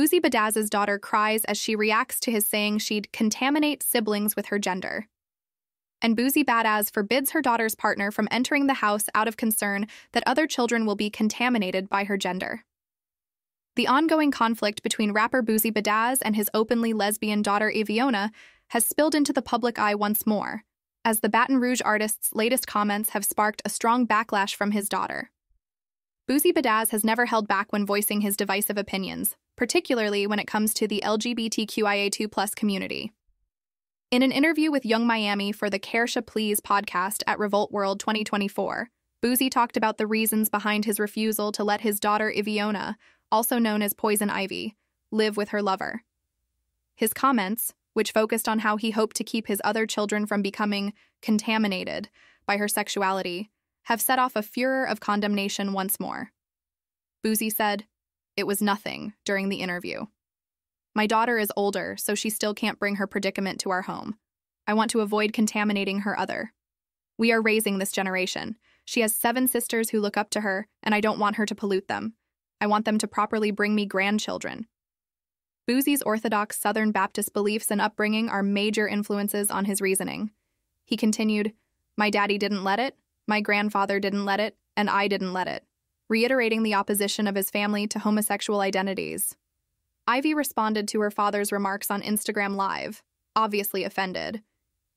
Boosie Badazz's daughter cries as she reacts to his saying she'd contaminate siblings with her gender. And Boosie Badazz forbids her daughter's partner from entering the house out of concern that other children will be contaminated by her gender. The ongoing conflict between rapper Boosie Badazz and his openly lesbian daughter Iviona has spilled into the public eye once more, as the Baton Rouge artist's latest comments have sparked a strong backlash from his daughter. Boosie Badazz has never held back when voicing his divisive opinions, particularly when it comes to the LGBTQIA2 community. In an interview with Yung Miami for the Caresha Please podcast at Revolt World 2024, Boosie talked about the reasons behind his refusal to let his daughter Iviona, also known as Poison Ivy, live with her lover. His comments, which focused on how he hoped to keep his other children from becoming contaminated by her sexuality, have set off a furor of condemnation once more. Boosie said, It was nothing during the interview. My daughter is older, so she still can't bring her predicament to our home. I want to avoid contaminating her other. We are raising this generation. She has seven sisters who look up to her, and I don't want her to pollute them. I want them to properly bring me grandchildren. Boosie's Orthodox Southern Baptist beliefs and upbringing are major influences on his reasoning. He continued, My daddy didn't let it, my grandfather didn't let it, and I didn't let it, reiterating the opposition of his family to homosexual identities. Ivy responded to her father's remarks on Instagram Live, obviously offended.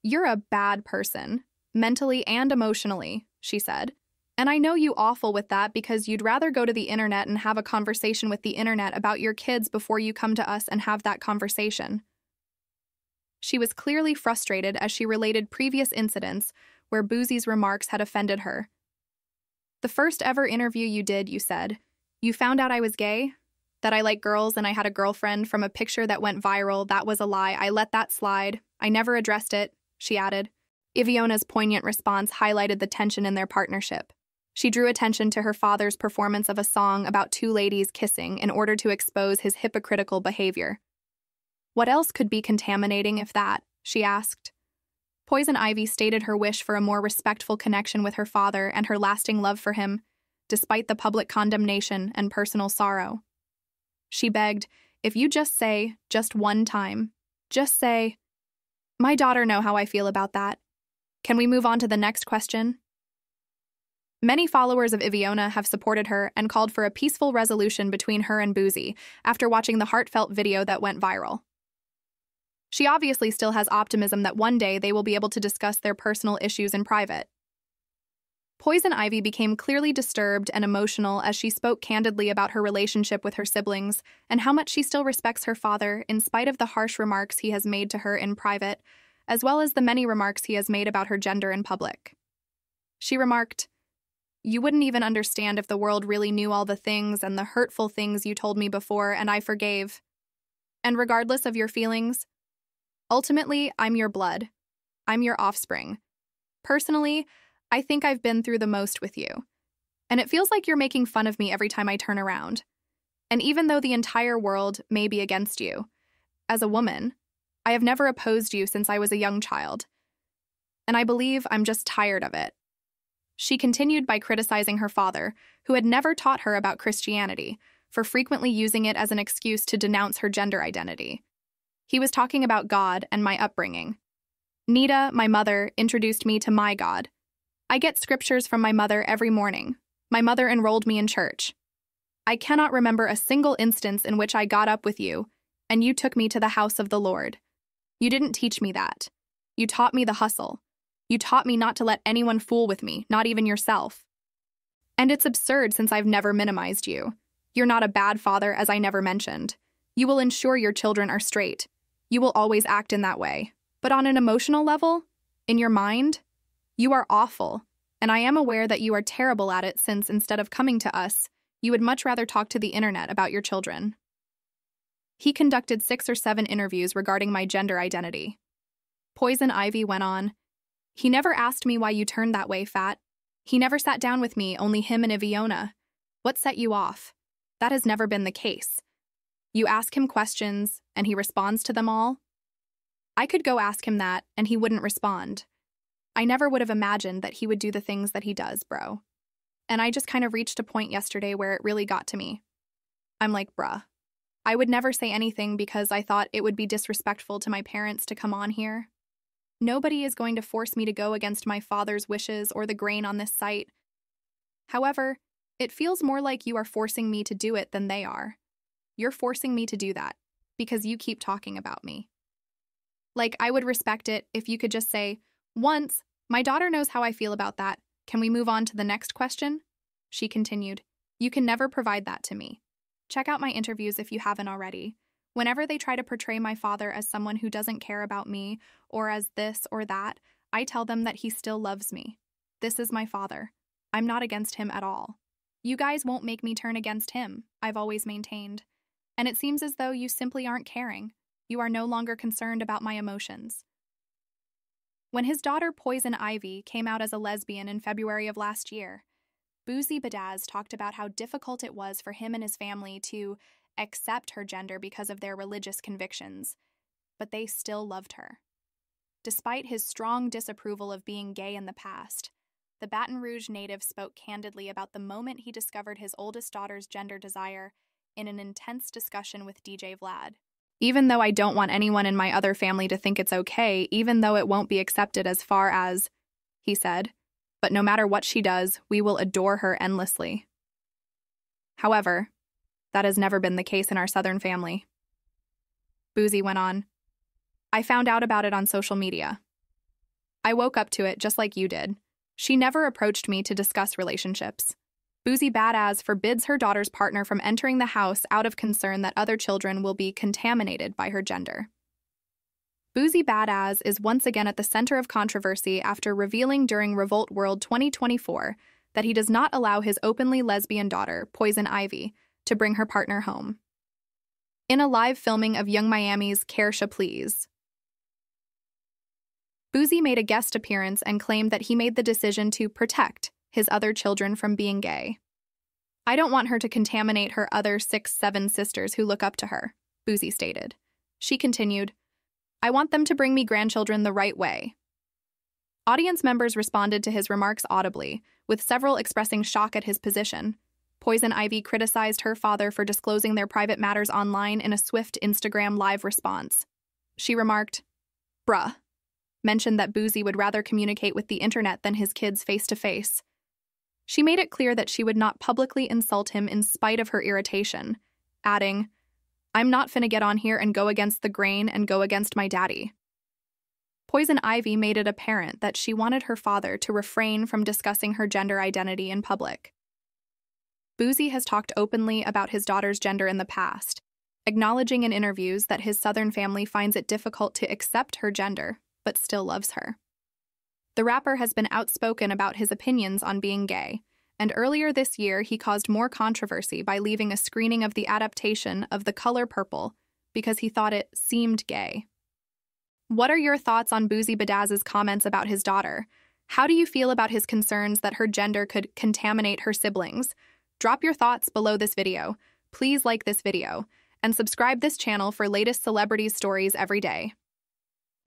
You're a bad person, mentally and emotionally, she said. And I know you awful with that because you'd rather go to the internet and have a conversation with the internet about your kids before you come to us and have that conversation. She was clearly frustrated as she related previous incidents where Boosie's remarks had offended her. The first ever interview you did, you said, you found out I was gay, that I like girls and I had a girlfriend from a picture that went viral. That was a lie. I let that slide. I never addressed it, she added. Iviona's poignant response highlighted the tension in their partnership. She drew attention to her father's performance of a song about two ladies kissing in order to expose his hypocritical behavior. What else could be contaminating if that? she asked. Poison Ivy stated her wish for a more respectful connection with her father and her lasting love for him, despite the public condemnation and personal sorrow. She begged, if you just say, just one time, just say, My daughter know how I feel about that. Can we move on to the next question? Many followers of Iviona have supported her and called for a peaceful resolution between her and Boosie after watching the heartfelt video that went viral. She obviously still has optimism that one day they will be able to discuss their personal issues in private. Poison Ivy became clearly disturbed and emotional as she spoke candidly about her relationship with her siblings and how much she still respects her father in spite of the harsh remarks he has made to her in private, as well as the many remarks he has made about her gender in public. She remarked, you wouldn't even understand if the world really knew all the things and the hurtful things you told me before, and I forgave. And regardless of your feelings, ultimately, I'm your blood. I'm your offspring. Personally, I think I've been through the most with you. And it feels like you're making fun of me every time I turn around. And even though the entire world may be against you, as a woman, I have never opposed you since I was a young child. And I believe I'm just tired of it. She continued by criticizing her father, who had never taught her about Christianity, for frequently using it as an excuse to denounce her gender identity. He was talking about God and my upbringing. Nita, my mother, introduced me to my God. I get scriptures from my mother every morning. My mother enrolled me in church. I cannot remember a single instance in which I got up with you and you took me to the house of the Lord. You didn't teach me that. You taught me the hustle. You taught me not to let anyone fool with me, not even yourself. And it's absurd since I've never minimized you. You're not a bad father, as I never mentioned. You will ensure your children are straight. You will always act in that way. But on an emotional level, in your mind, you are awful. And I am aware that you are terrible at it since instead of coming to us, you would much rather talk to the internet about your children. He conducted six or seven interviews regarding my gender identity. Poison Ivy went on, he never asked me why you turned that way, Fat. He never sat down with me, only him and Iviona. What set you off? That has never been the case. You ask him questions, and he responds to them all? I could go ask him that, and he wouldn't respond. I never would have imagined that he would do the things that he does, bro. And I just kind of reached a point yesterday where it really got to me. I'm like, bruh, I would never say anything because I thought it would be disrespectful to my parents to come on here. Nobody is going to force me to go against my father's wishes or the grain on this site. However, it feels more like you are forcing me to do it than they are. You're forcing me to do that because you keep talking about me. Like, I would respect it if you could just say, once, my daughter knows how I feel about that. Can we move on to the next question? She continued, You can never provide that to me. Check out my interviews if you haven't already. Whenever they try to portray my father as someone who doesn't care about me or as this or that, I tell them that he still loves me. This is my father. I'm not against him at all. You guys won't make me turn against him, I've always maintained. And it seems as though you simply aren't caring. You are no longer concerned about my emotions. When his daughter Poison Ivy came out as a lesbian in February of last year, Boosie Badazz talked about how difficult it was for him and his family to accept her gender because of their religious convictions, but they still loved her. Despite his strong disapproval of being gay in the past, the Baton Rouge native spoke candidly about the moment he discovered his oldest daughter's gender desire in an intense discussion with DJ Vlad. Even though I don't want anyone in my other family to think it's okay, even though it won't be accepted as far as, he said, but no matter what she does, we will adore her endlessly. However, that has never been the case in our Southern family. Boosie went on. I found out about it on social media. I woke up to it just like you did. She never approached me to discuss relationships. Boosie Badazz forbids her daughter's partner from entering the house out of concern that other children will be contaminated by her gender. Boosie Badazz is once again at the center of controversy after revealing during Revolt World 2024 that he does not allow his openly lesbian daughter, Poison Ivy, to bring her partner home. In a live filming of Yung Miami's Caresha Please, Boosie made a guest appearance and claimed that he made the decision to protect his other children from being gay. I don't want her to contaminate her other six, seven sisters who look up to her, Boosie stated. She continued, I want them to bring me grandchildren the right way. Audience members responded to his remarks audibly, with several expressing shock at his position. Poison Ivy criticized her father for disclosing their private matters online in a swift Instagram live response. She remarked, Bruh, mentioned that Boosie would rather communicate with the internet than his kids face to face. She made it clear that she would not publicly insult him in spite of her irritation, adding, I'm not finna get on here and go against the grain and go against my daddy. Poison Ivy made it apparent that she wanted her father to refrain from discussing her gender identity in public. Boosie has talked openly about his daughter's gender in the past, acknowledging in interviews that his Southern family finds it difficult to accept her gender, but still loves her. The rapper has been outspoken about his opinions on being gay, and earlier this year he caused more controversy by leaving a screening of the adaptation of The Color Purple because he thought it seemed gay. What are your thoughts on Boosie Badazz's comments about his daughter? How do you feel about his concerns that her gender could contaminate her siblings? Drop your thoughts below this video. Please like this video and subscribe this channel for latest celebrity stories every day.